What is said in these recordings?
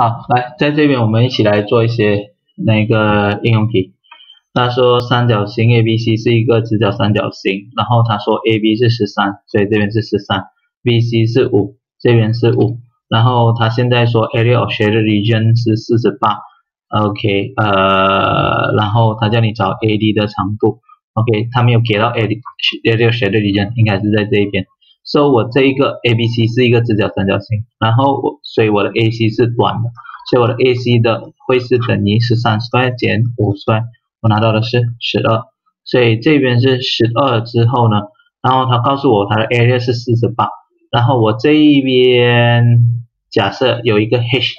好，来，在这边我们一起来做一些那个应用题。他说三角形 ABC 是一个直角三角形，然后他说 AB 是十三，所以这边是十三，BC 是五，这边是五，然后他现在说 area of shaded region 是四十八，OK，呃，然后他叫你找 AD 的长度，OK，他没有给到 AD area of shaded region，应该是在这一边。所以我这一个 ABC 是一个直角三角形，然后我所以我的 AC 是短的，所以我的 AC 的会是等于十三衰减五衰我拿到的是十二，所以这边是十二之后呢，然后他告诉我他的 area 是四十八，然后我这一边假设有一个 h，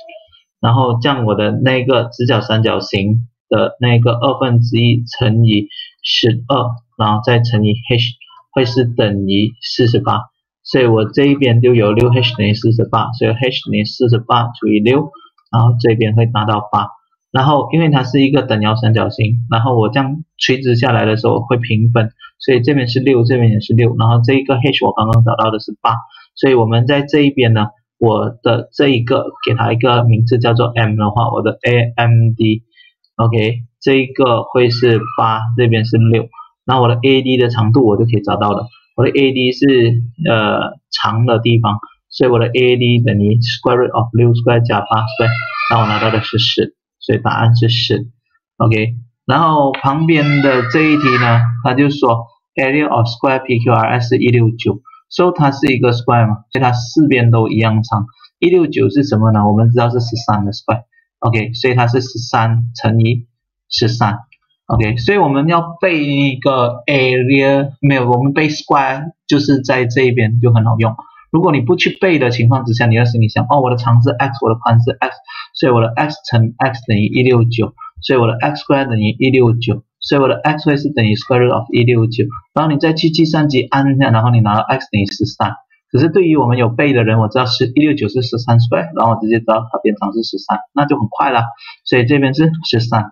然后将我的那个直角三角形的那个二分之一乘以十二，然后再乘以 h，会是等于四十八。所以我这一边就有六 h 等于四十八，所以 h 等于四十八除以六，然后这边会达到八。然后因为它是一个等腰三角形，然后我这样垂直下来的时候会平分，所以这边是六，这边也是六。然后这一个 h 我刚刚找到的是八，所以我们在这一边呢，我的这一个给它一个名字叫做 m 的话，我的 AMD，OK，这一个会是八，这边是六，那我的 AD 的长度我就可以找到了。我的 AD 是呃长的地方，所以我的 AD 等于 square root of 六 square 加八 square，那我拿到的是十，所以答案是十，OK。然后旁边的这一题呢，它就说 area of square PQRS 是一六九，所以它是一个 square 嘛，所以它四边都一样长。一六九是什么呢？我们知道是十三的 square，OK，所以它是十三乘以十三。OK，所以我们要背一个 area 没有，我们背 square 就是在这一边就很好用。如果你不去背的情况之下，你要心里想，哦，我的长是 x，我的宽是 x，所以我的 x 乘 x 等于一六九，所以我的 x square 等于一六九，所以我的 x 会是等于 square root of 一六九。然后你再去计算机按一下，然后你拿到 x 等于十三。可是对于我们有背的人，我知道是一六九是十三 square，然后我直接知道它边长是十三，那就很快了。所以这边是十三。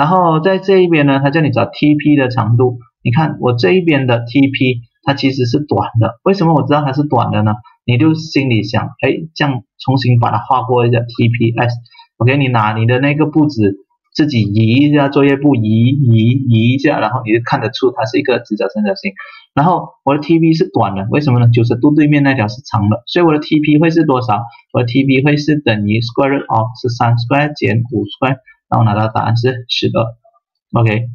然后在这一边呢，他叫你找 TP 的长度。你看我这一边的 TP，它其实是短的。为什么我知道它是短的呢？你就心里想，哎，这样重新把它画过一下 TPS。OK，你拿你的那个布子自己移一下作业簿，移移移一下，然后你就看得出它是一个直角三角形。然后我的 TP 是短的，为什么呢？九十度对面那条是长的，所以我的 TP 会是多少？我的 TP 会是等于 square root of 十三 square 减五 square。然后拿到答案是十二，OK。